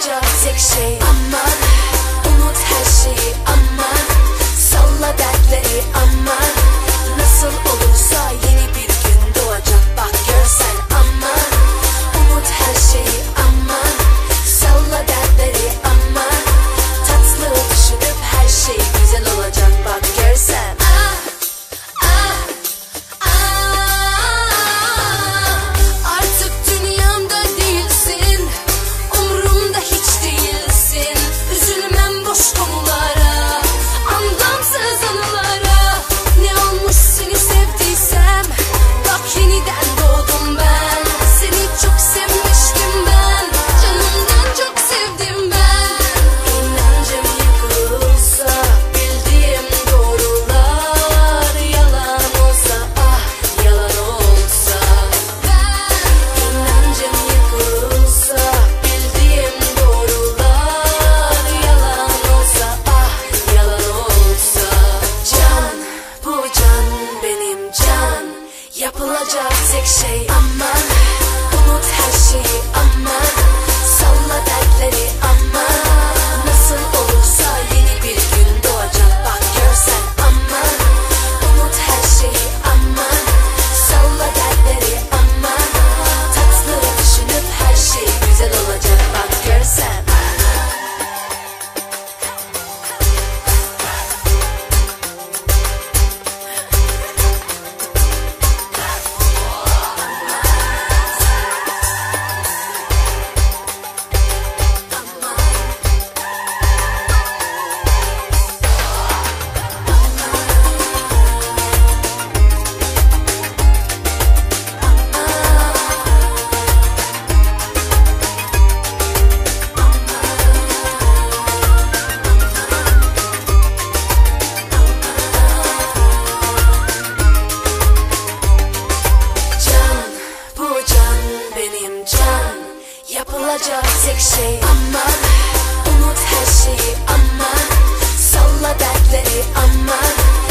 just six shades. Yapılacak tek şey aman. Unut her şeyi aman. olacak tek şey Aman. Unut her şeyi aman. Salla dertleri aman.